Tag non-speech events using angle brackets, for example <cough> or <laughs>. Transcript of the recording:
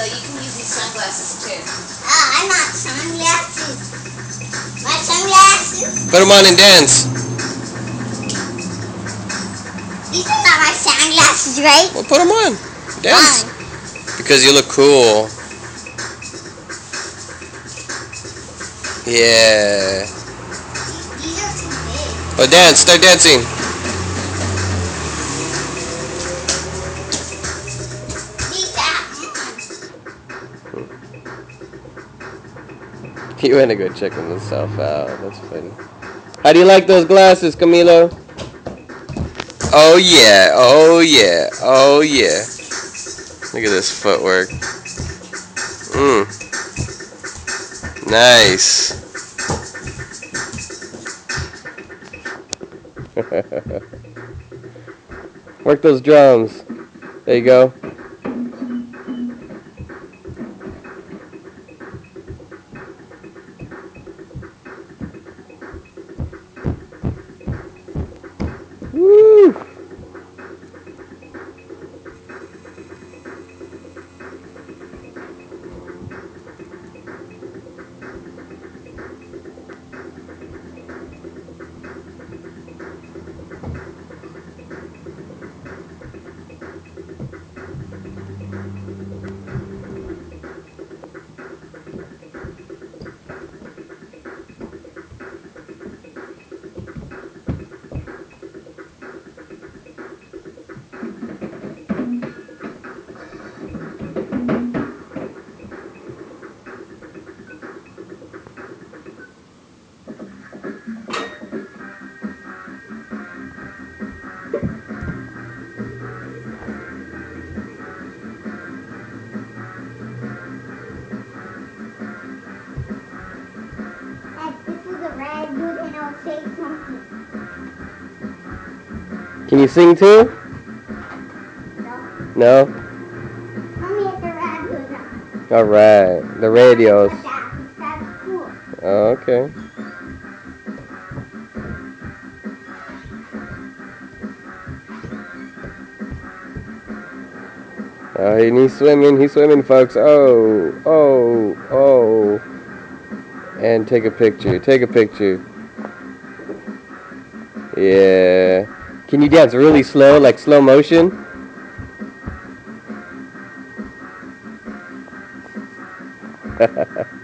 Camila, you can use these sunglasses too. Ah, I'm not sunglasses. My sunglasses. Put them on and dance. These are not my sunglasses, right? Well, put them on. Dance. Fine. Because you look cool. Yeah. These are too big. Oh, dance. Start dancing. <laughs> He went to go checking himself out. That's funny. How do you like those glasses, Camilo? Oh yeah, oh yeah, oh yeah. Look at this footwork. Mmm. Nice. <laughs> Work those drums. There you go. Can you sing too? No. No? Dude. Alright. The radios. That, that's cool. Oh, okay. Uh, and he's swimming, he's swimming, folks. Oh, oh, oh. And take a picture, take a picture. Yeah. Can you dance really slow, like slow motion? <laughs>